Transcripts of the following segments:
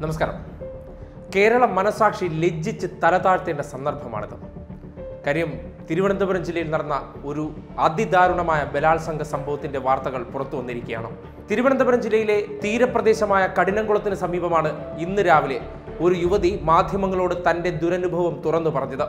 നമസ്കാരം. കേരള മനസാക്ഷി ലജ്ജിച്ച് തലതാഴ്ത്തേണ്ട സന്ദർഭമാണിത്. കാര്യം തിരുവനന്തപുരം ജില്ലയിൽ നടന്ന ഒരു അതിദാരുണമായ ബലാത്സംഗ സംഭവത്തിന്റെ വാർത്തകൾ പുറത്തു വന്നിരിക്കുകയാണ്. തിരുവനന്തപുരം ജില്ലയിലെ തീരപ്രദേശമായ കഠിനംകുളത്തിന് സമീപമാണ് ഇന്ന് രാവിലെ ഒരു യുവതി മാധ്യമങ്ങളോട് തന്റെ ദുരനുഭവം തുറന്നു പറഞ്ഞത്.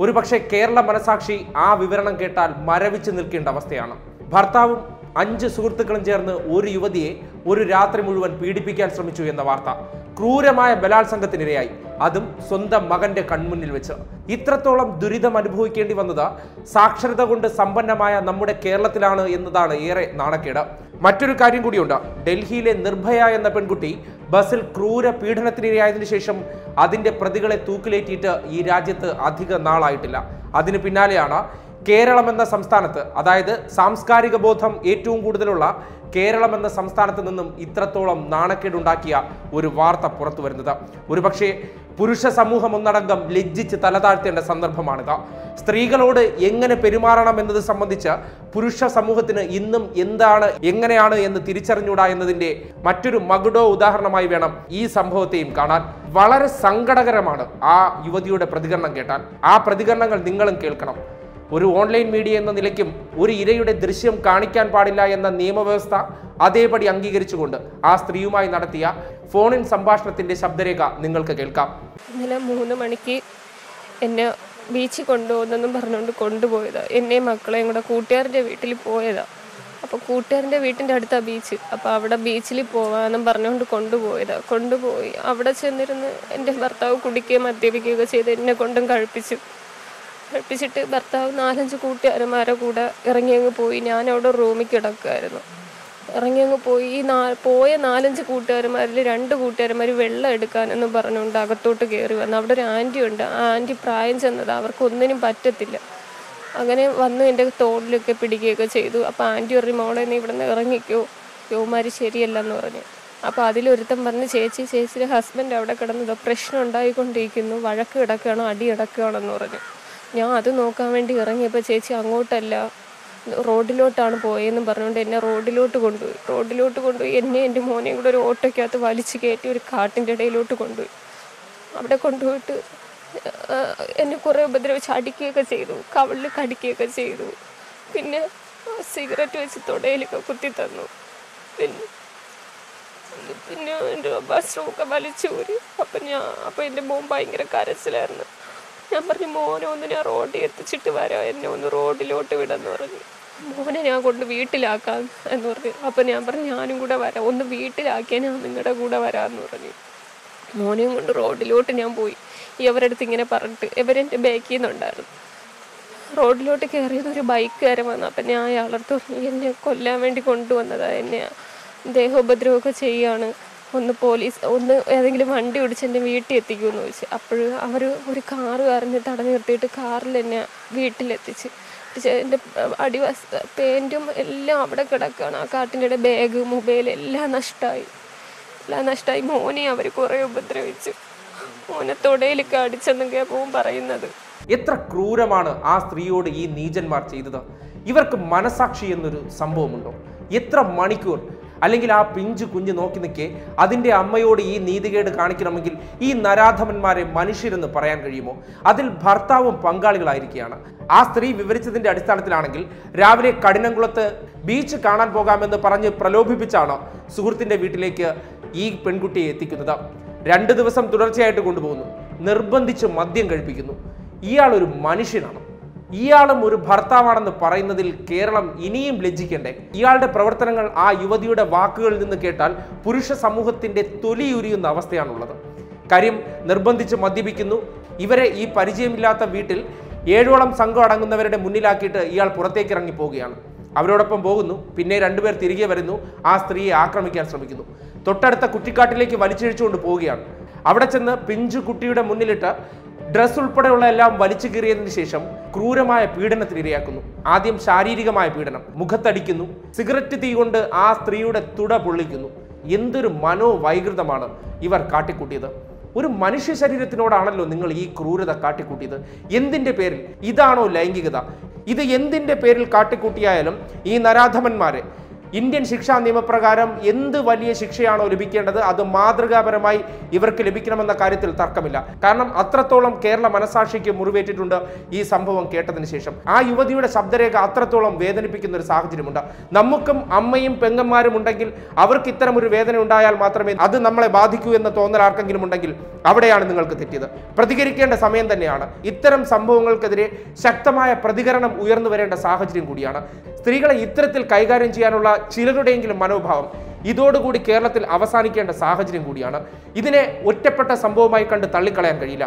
ഒരു പക്ഷേ കേരള മനസാക്ഷി ആ വിവരണം കേട്ടാൽ മരവിച്ച് നിൽക്കേണ്ട അവസ്ഥയാണ്. ഭർത്താവും അഞ്ച് സുഹൃത്തുക്കളും ചേർന്ന് ഒരു യുവതിയെ ഒരു രാത്രി മുഴുവൻ പീഡിപ്പിക്കാൻ ശ്രമിച്ചു എന്ന വാർത്ത ക്രൂരമായ ബലാത്സംഗത്തിനിരയായി. അതും സ്വന്തം മകന്റെ കൺമുന്നിൽ വെച്ച്. ഇത്രത്തോളം ദുരിതം അനുഭവിക്കേണ്ടി വന്നത് സാക്ഷരത കൊണ്ട് സമ്പന്നമായ നമ്മുടെ കേരളത്തിലാണ് എന്നതാണ് ഏറെ നാണക്കേട്. മറ്റൊരു കാര്യം കൂടിയുണ്ട്. ഡൽഹിയിലെ നിർഭയ എന്ന പെൺകുട്ടി ബസ്സിൽ ക്രൂര പീഡനത്തിനിരയായതിനു ശേഷം അതിന്റെ പ്രതികളെ തൂക്കിലേറ്റിയിട്ട് ഈ രാജ്യത്ത് അധിക നാളായിട്ടില്ല. അതിന് പിന്നാലെയാണ് കേരളം എന്ന സംസ്ഥാനത്ത് അതായത് സാംസ്കാരിക ബോധം ഏറ്റവും കൂടുതലുള്ള കേരളം എന്ന സംസ്ഥാനത്ത് നിന്നും ഇത്രത്തോളം നാണക്കേടുണ്ടാക്കിയ ഒരു വാർത്ത പുറത്തു വരുന്നത്. ഒരുപക്ഷെ പുരുഷ സമൂഹം ഒന്നടങ്കം ലജ്ജിച്ച് തലതാഴ്ത്തേണ്ട സന്ദർഭമാണിത്. സ്ത്രീകളോട് എങ്ങനെ പെരുമാറണം എന്നത് സംബന്ധിച്ച് പുരുഷ സമൂഹത്തിന് ഇന്നും എന്താണ് എങ്ങനെയാണ് എന്ന് തിരിച്ചറിഞ്ഞൂടാ എന്നതിന്റെ മറ്റൊരു മകുടോ ഉദാഹരണമായി വേണം ഈ സംഭവത്തെയും കാണാൻ. വളരെ സങ്കടകരമാണ് ആ യുവതിയുടെ പ്രതികരണം കേട്ടാൽ. ആ പ്രതികരണങ്ങൾ നിങ്ങളും കേൾക്കണം. ഒരു ഓൺലൈൻ മീഡിയ എന്ന നിലയ്ക്കും ഒരു ഇരയുടെ ദൃശ്യം കാണിക്കാൻ പാടില്ല എന്ന നിയമവ്യവസ്ഥ അതേപടി അംഗീകരിച്ചുകൊണ്ട് ആ സ്ത്രീയുമായി നടത്തിയ ഫോണിൻ സംഭാഷണത്തിന്റെ ശബ്ദരേഖ നിങ്ങൾക്ക് കേൾക്കാം. ഇന്നലെ മൂന്ന് മണിക്ക് എന്നെ ബീച്ചിൽ കൊണ്ടുപോകുന്നെന്നും പറഞ്ഞുകൊണ്ട് കൊണ്ടുപോയതാ. എന്നെയും മക്കളെയും കൂടെ കൂട്ടുകാരന്റെ വീട്ടിൽ പോയതാ. അപ്പോൾ കൂട്ടുകാരന്റെ വീട്ടിന്റെ അടുത്താ ബീച്ച്. അപ്പോൾ അവിടെ ബീച്ചിൽ പോവാന്നും പറഞ്ഞുകൊണ്ട് കൊണ്ടുപോയതാ. കൊണ്ടുപോയി അവിടെ ചെന്നിരുന്ന് എന്റെ ഭർത്താവ് കുടിക്കുകയും മദ്യപിക്കുകയൊക്കെ ചെയ്ത് എന്നെ കൊണ്ടും കഴിപ്പിച്ചു. കഴിപ്പിച്ചിട്ട് ഭർത്താവ് നാലഞ്ച് കൂട്ടുകാരന്മാരെ കൂടെ ഇറങ്ങിയങ്ങ് പോയി. ഞാൻ അവിടെ റൂമിൽ കിടക്കുമായിരുന്നു ഇറങ്ങിയങ്ങ് പോയി. ഈ നാ പോയ നാലഞ്ച് കൂട്ടുകാരന്മാരിൽ രണ്ട് കൂട്ടുകാരന്മാർ വെള്ളം എടുക്കാനെന്ന് പറഞ്ഞുകൊണ്ട് അകത്തോട്ട് കയറി വന്നു. അവിടെ ഒരു ആന്റി ഉണ്ട്. ആ ആന്റി പ്രായം ചെന്നത് അവർക്കൊന്നിനും പറ്റത്തില്ല. അങ്ങനെ വന്ന് എന്റെ തോളിലൊക്കെ പിടിക്കുകയൊക്കെ ചെയ്തു. അപ്പോൾ ആന്റി പറഞ്ഞു മോളെ നീ ഇവിടെ നിന്ന് ഇറങ്ങിക്കോ. യോമാര് ശരിയല്ലെന്ന് പറഞ്ഞു. അപ്പോൾ അതിലൊരുത്തൻ പറഞ്ഞ് ചേച്ചി ചേച്ചിയുടെ ഹസ്ബൻഡ് അവിടെ കിടന്നത് പ്രശ്നം ഉണ്ടായിക്കൊണ്ടിരിക്കുന്നു. വഴക്ക് കിടക്കുകയാണോ? അടി കിടക്കുകയാണെന്ന് പറഞ്ഞു. ഞാൻ അത് നോക്കാൻ വേണ്ടി ഇറങ്ങിയപ്പോൾ ചേച്ചി അങ്ങോട്ടല്ല റോഡിലോട്ടാണ് പോയതെന്നും പറഞ്ഞുകൊണ്ട് എന്നെ റോഡിലോട്ട് കൊണ്ടുപോയി. റോഡിലോട്ട് കൊണ്ടുപോയി. എന്നെ എന്റെ മോനെയും കൂടെ ഒരു ഓട്ടോയ്ക്കകത്ത് വലിച്ചു കയറ്റി ഒരു കാട്ടിന്റെ ഇടയിലോട്ട് കൊണ്ടുപോയി. അവിടെ കൊണ്ടുപോയിട്ട് എന്നെ കുറേ ഉപദ്രവിച്ച് അടിക്കുകയൊക്കെ ചെയ്തു. കവളിൽ കടിക്കുകയൊക്കെ ചെയ്തു. പിന്നെ സിഗരറ്റ് വെച്ച് തുടയിലൊക്കെ കുത്തി തന്നു. പിന്നെ പിന്നെ എന്റെ ഭക്ഷണമൊക്കെ വലിച്ചൂരി. അപ്പം ഞാൻ അപ്പം എന്റെ മോൻ ഭയങ്കര കരച്ചിലായിരുന്നു. ഞാൻ പറഞ്ഞു മോനെ ഒന്ന് ഞാൻ റോഡിൽ എത്തിച്ചിട്ട് വരാം. എന്നെ ഒന്ന് റോഡിലോട്ട് വിടെന്ന് പറഞ്ഞു. മോനെ ഞാൻ കൊണ്ട് വീട്ടിലാക്കാം എന്ന് പറഞ്ഞു. അപ്പം ഞാൻ പറഞ്ഞു ഞാനും കൂടെ വരാം. ഒന്ന് വീട്ടിലാക്കിയാൽ ഞാൻ നിങ്ങളുടെ കൂടെ വരാമെന്ന് പറഞ്ഞു. മോനെയും കൊണ്ട് റോഡിലോട്ട് ഞാൻ പോയി. ഇവരടുത്ത് ഇങ്ങനെ പറഞ്ഞിട്ട് ഇവരെന്റെ ബാക്കിൽ നിന്നുണ്ടായിരുന്നു റോഡിലോട്ട് കയറിയത് ഒരു ബൈക്കുകാരൻ വന്നു. അപ്പം ഞാൻ അയാളടുത്ത് എന്നെ കൊല്ലാൻ വേണ്ടി കൊണ്ടുവന്നതാണ് എന്നെ ദേഹോപദ്രവമൊക്കെ ചെയ്യാണ്. ഒന്ന് പോലീസ് ഒന്ന് ഏതെങ്കിലും വണ്ടി ഓടിച്ച് എന്റെ വീട്ടിൽ എത്തിക്കുമെന്ന് ചോദിച്ചു. അപ്പോൾ അവർ ഒരു കാറ് കാറിന് തടഞ്ഞു നിർത്തിയിട്ട് കാറിൽ എന്നെ വീട്ടിലെത്തിച്ച്. എന്റെ അടിവശ പേന്റും എല്ലാം അവിടെ കിടക്കുകയാണ്. ആ കാട്ടിന്റെ ബാഗ് മൊബൈൽ എല്ലാം നഷ്ടമായി എല്ലാം നഷ്ടമായി മോനെ അവർ കുറേ ഉപദ്രവിച്ചു. മോനെ തൊടയിലൊക്കെ അടിച്ചെന്നൊക്കെ പോവും പറയുന്നത്. എത്ര ക്രൂരമാണ് ആ സ്ത്രീയോട് ഈ നീചന്മാർ ചെയ്തത്? ഇവർക്ക് മനസാക്ഷി എന്നൊരു സംഭവമുണ്ടോ? എത്ര മണിക്കൂർ അല്ലെങ്കിൽ ആ പിഞ്ചു കുഞ്ഞ് നോക്കി നിൽക്കെ. അതിന്റെ അമ്മയോട് ഈ നീതികേട് കാണിക്കണമെങ്കിൽ ഈ നരാധമന്മാരെ മനുഷ്യരെന്ന് പറയാൻ കഴിയുമോ? അതിൽ ഭർത്താവും പങ്കാളികളായിരിക്കുകയാണ്. ആ സ്ത്രീ വിവരിച്ചതിന്റെ അടിസ്ഥാനത്തിലാണെങ്കിൽ രാവിലെ കഠിനംകുളത്ത് ബീച്ച് കാണാൻ പോകാമെന്ന് പറഞ്ഞ് പ്രലോഭിപ്പിച്ചാണ് സുഹൃത്തിന്റെ വീട്ടിലേക്ക് ഈ പെൺകുട്ടിയെ എത്തിക്കുന്നത്. രണ്ട് ദിവസം തുടർച്ചയായിട്ട് കൊണ്ടുപോകുന്നു. നിർബന്ധിച്ച് മദ്യം കഴിപ്പിക്കുന്നു. ഇയാൾ ഒരു മനുഷ്യനാണ്. ഇയാളും ഒരു ഭർത്താവാണെന്ന് പറയുന്നതിൽ കേരളം ഇനിയും ലജ്ജിക്കണ്ടേ? ഇയാളുടെ പ്രവർത്തനങ്ങൾ ആ യുവതിയുടെ വാക്കുകളിൽ നിന്ന് കേട്ടാൽ പുരുഷ സമൂഹത്തിന്റെ തൊലിയുരിയുന്ന അവസ്ഥയാണുള്ളത്. കാര്യം നിർബന്ധിച്ച് മദ്യപിക്കുന്നു. ഇവരെ ഈ പരിചയമില്ലാത്ത വീട്ടിൽ ഏഴോളം സംഘം അടങ്ങുന്നവരുടെ മുന്നിലാക്കിയിട്ട് ഇയാൾ പുറത്തേക്ക് ഇറങ്ങി പോവുകയാണ്. അവരോടൊപ്പം പോകുന്നു. പിന്നെ രണ്ടുപേർ തിരികെ വരുന്നു. ആ സ്ത്രീയെ ആക്രമിക്കാൻ ശ്രമിക്കുന്നു. തൊട്ടടുത്ത കുറ്റിക്കാട്ടിലേക്ക് വലിച്ചിഴിച്ചുകൊണ്ട് പോവുകയാണ്. അവിടെ ചെന്ന് പിഞ്ചു കുട്ടിയുടെ മുന്നിലിട്ട് ഡ്രസ് ഉൾപ്പെടെയുള്ള എല്ലാം വലിച്ചു കീറിയതിനു ശേഷം ക്രൂരമായ പീഡനത്തിനിരയാക്കുന്നു ആദ്യം ശാരീരികമായ പീഡനം. മുഖത്തടിക്കുന്നു. സിഗരറ്റ് തീ കൊണ്ട് ആ സ്ത്രീയുടെ തുട പൊള്ളിക്കുന്നു. എന്തൊരു മനോവൈകൃതമാണ് ഇവർ കാട്ടിക്കൂട്ടിയത്. ഒരു മനുഷ്യ ശരീരത്തിനോടാണല്ലോ നിങ്ങൾ ഈ ക്രൂരത കാട്ടിക്കൂട്ടിയത്. എന്തിന്റെ പേരിൽ? ഇതാണോ ലൈംഗികത? ഇത് എന്തിന്റെ പേരിൽ കാട്ടിക്കൂട്ടിയായാലും ഈ നരാധമന്മാരെ ഇന്ത്യൻ ശിക്ഷാ നിയമപ്രകാരം എന്ത് വലിയ ശിക്ഷയാണോ ലഭിക്കേണ്ടത് അത് മാതൃകാപരമായി ഇവർക്ക് ലഭിക്കണമെന്ന കാര്യത്തിൽ തർക്കമില്ല. കാരണം അത്രത്തോളം കേരള മനസാക്ഷിക്ക് മുറിവേറ്റിട്ടുണ്ട് ഈ സംഭവം കേട്ടതിന് ശേഷം. ആ യുവതിയുടെ ശബ്ദരേഖ അത്രത്തോളം വേദനിപ്പിക്കുന്ന ഒരു സാഹചര്യമുണ്ട്. നമുക്കും അമ്മയും പെങ്ങന്മാരും ഉണ്ടെങ്കിൽ അവർക്ക് ഇത്തരം ഒരു വേദന ഉണ്ടായാൽ മാത്രമേ അത് നമ്മളെ ബാധിക്കൂ എന്ന തോന്നൽ ആർക്കെങ്കിലും ഉണ്ടെങ്കിൽ അവിടെയാണ് നിങ്ങൾക്ക് തെറ്റിയത്. പ്രതികരിക്കേണ്ട സമയം തന്നെയാണ്. ഇത്തരം സംഭവങ്ങൾക്കെതിരെ ശക്തമായ പ്രതികരണം ഉയർന്നു വരേണ്ട സാഹചര്യം കൂടിയാണ്. സ്ത്രീകളെ ഇത്തരത്തിൽ കൈകാര്യം ചെയ്യാനുള്ള ചിലരുടെയെങ്കിലും മനോഭാവം ഇതോടുകൂടി കേരളത്തിൽ അവസാനിക്കേണ്ട സാഹചര്യം കൂടിയാണ്. ഇതിനെ ഒറ്റപ്പെട്ട സംഭവമായി കണ്ട് തള്ളിക്കളയാൻ കഴിയില്ല.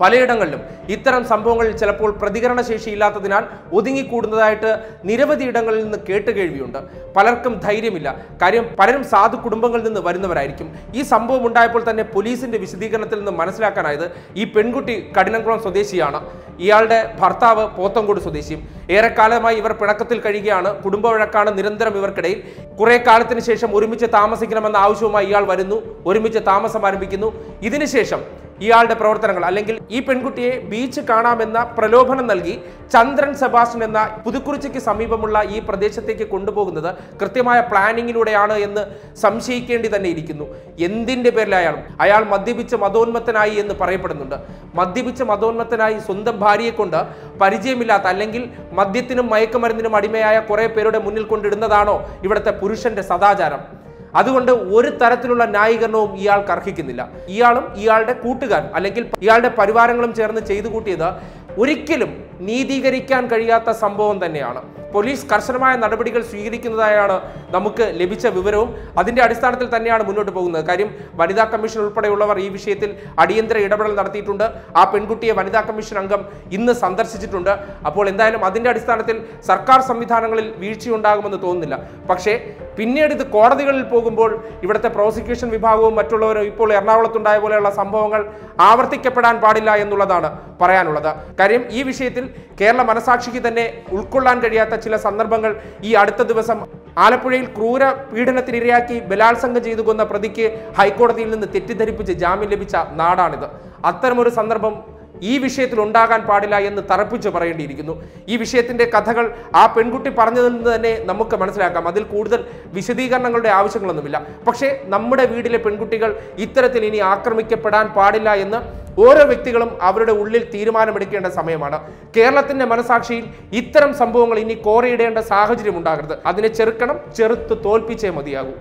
പലയിടങ്ങളിലും ഇത്തരം സംഭവങ്ങളിൽ ചിലപ്പോൾ പ്രതികരണശേഷി ഇല്ലാത്തതിനാൽ ഒതുങ്ങിക്കൂടുന്നതായിട്ട് നിരവധി ഇടങ്ങളിൽ നിന്ന് കേട്ടുകേഴ്വിയുണ്ട് പലർക്കും ധൈര്യമില്ല. കാര്യം പലരും സാധു കുടുംബങ്ങളിൽ നിന്ന് വരുന്നവരായിരിക്കും. ഈ സംഭവം ഉണ്ടായപ്പോൾ തന്നെ പോലീസിന്റെ വിശദീകരണത്തിൽ നിന്ന് മനസ്സിലാക്കാനായത് ഈ പെൺകുട്ടി കഠിനംകുളം സ്വദേശിയാണ്. ഇയാളുടെ ഭർത്താവ് പോത്തങ്കോട് സ്വദേശിയും. ഏറെക്കാലമായി ഇവർ പിണക്കത്തിൽ കഴിയുകയാണ്. കുടുംബ വഴക്കാണ് നിരന്തരം ഇവർക്കിടയിൽ. കുറെ കാലത്തിന് ശേഷം ഒരുമിച്ച് താമസിക്കണമെന്ന ആവശ്യവുമായി ഇയാൾ വരുന്നു. ഒരുമിച്ച് താമസം ആരംഭിക്കുന്നു. ഇതിനുശേഷം ഇയാളുടെ പ്രവർത്തനങ്ങൾ അല്ലെങ്കിൽ ഈ പെൺകുട്ടിയെ ബീച്ച് കാണാമെന്ന പ്രലോഭനം നൽകി ചന്ദ്രൻ സെബാസ്റ്റ്യൻ എന്ന പുതുക്കുറിച്ചിക്ക് സമീപമുള്ള ഈ പ്രദേശത്തേക്ക് കൊണ്ടുപോകുന്നത് കൃത്യമായ പ്ലാനിങ്ങിലൂടെയാണ് എന്ന് സംശയിക്കേണ്ടി തന്നെ ഇരിക്കുന്നു. എന്തിന്റെ പേരിലായാലും അയാൾ മദ്യപിച്ച് മതോന്മത്തനായി എന്ന് പറയപ്പെടുന്നുണ്ട്. മദ്യപിച്ച് മതോന്മത്തനായി സ്വന്തം ഭാര്യയെ കൊണ്ട് പരിചയമില്ലാത്ത അല്ലെങ്കിൽ മദ്യത്തിനും മയക്കുമരുന്നിനും അടിമയായ കുറേ പേരുടെ മുന്നിൽ കൊണ്ടിടുന്നതാണോ ഇവിടുത്തെ പുരുഷന്റെ സദാചാരം? അതുകൊണ്ട് ഒരു തരത്തിലുള്ള ന്യായീകരണവും ഇയാൾക്ക് അർഹിക്കുന്നില്ല. ഇയാളും ഇയാളുടെ കൂട്ടുകാർ അല്ലെങ്കിൽ ഇയാളുടെ പരിവാരങ്ങളും ചേർന്ന് ചെയ്തു കൂട്ടിയത് ഒരിക്കലും നീതീകരിക്കാൻ കഴിയാത്ത സംഭവം തന്നെയാണ്. പോലീസ് കർശനമായ നടപടികൾ സ്വീകരിക്കുന്നതായാണ് നമുക്ക് ലഭിച്ച വിവരവും. അതിന്റെ അടിസ്ഥാനത്തിൽ തന്നെയാണ് മുന്നോട്ട് പോകുന്നത്. കാര്യം വനിതാ കമ്മീഷൻ ഉൾപ്പെടെയുള്ളവർ ഈ വിഷയത്തിൽ അടിയന്തര ഇടപെടൽ നടത്തിയിട്ടുണ്ട്. ആ പെൺകുട്ടിയെ വനിതാ കമ്മീഷൻ അംഗം ഇന്ന് സന്ദർശിച്ചിട്ടുണ്ട്. അപ്പോൾ എന്തായാലും അതിന്റെ അടിസ്ഥാനത്തിൽ സർക്കാർ സംവിധാനങ്ങളിൽ വീഴ്ചയുണ്ടാകുമെന്ന് തോന്നുന്നില്ല. പക്ഷേ പിന്നീട് ഇത് കോടതികളിൽ പോകുമ്പോൾ ഇവിടുത്തെ പ്രോസിക്യൂഷൻ വിഭാഗവും മറ്റുള്ളവരും ഇപ്പോൾ എറണാകുളത്തുണ്ടായ പോലെയുള്ള സംഭവങ്ങൾ ആവർത്തിക്കപ്പെടാൻ പാടില്ല എന്നുള്ളതാണ് പറയാനുള്ളത്. കാര്യം ഈ വിഷയത്തിൽ കേരള മനസാക്ഷിക്ക് തന്നെ ഉൾക്കൊള്ളാൻ കഴിയാത്ത ചില സന്ദർഭങ്ങൾ ഈ അടുത്ത ദിവസം ആലപ്പുഴയിൽ ക്രൂര പീഡനത്തിനിരയാക്കി ബലാത്സംഗം ചെയ്തു കൊന്ന പ്രതിക്ക് ഹൈക്കോടതിയിൽ നിന്ന് തെറ്റിദ്ധരിപ്പിച്ച് ജാമ്യം ലഭിച്ച നാടാണിത്. അത്തരമൊരു സന്ദർഭം ഈ വിഷയത്തിൽ ഉണ്ടാകാൻ പാടില്ല എന്ന് തറപ്പിച്ച് പറയേണ്ടിയിരിക്കുന്നു. ഈ വിഷയത്തിന്റെ കഥകൾ ആ പെൺകുട്ടി പറഞ്ഞതിൽ നിന്ന് തന്നെ നമുക്ക് മനസ്സിലാക്കാം. അതിൽ കൂടുതൽ വിശദീകരണങ്ങളുടെ ആവശ്യങ്ങളൊന്നുമില്ല. പക്ഷേ നമ്മുടെ വീട്ടിലെ പെൺകുട്ടികൾ ഇത്തരത്തിൽ ഇനി ആക്രമിക്കപ്പെടാൻ പാടില്ല എന്ന് ഓരോ വ്യക്തികളും അവരുടെ ഉള്ളിൽ തീരുമാനമെടുക്കേണ്ട സമയമാണ്. കേരളത്തിന്റെ മനസാക്ഷിയിൽ ഇത്തരം സംഭവങ്ങൾ ഇനി കോറിയിടേണ്ട സാഹചര്യം ഉണ്ടാകരുത്. അതിനെ ചെറുക്കണം ചെറുത്ത് തോൽപ്പിച്ചേ മതിയാകൂ.